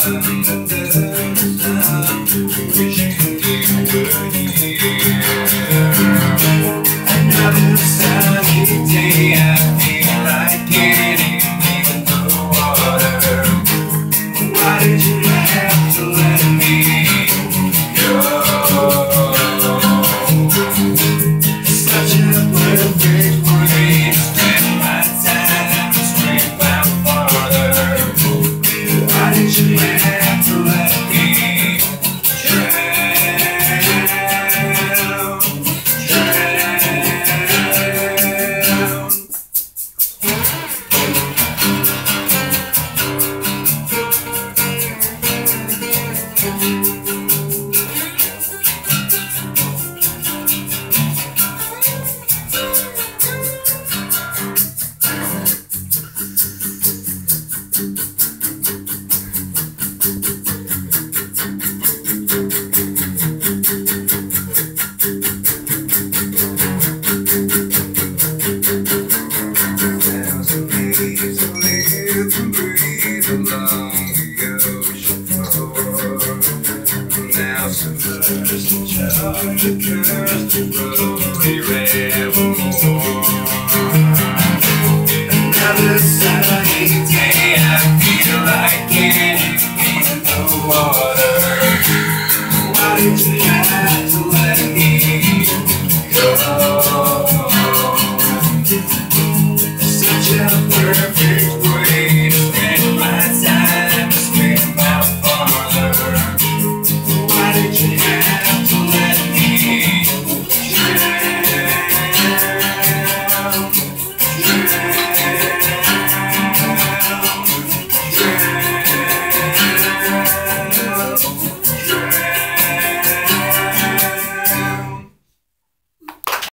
Thank you. curse, the curse the road the ran. Thank you.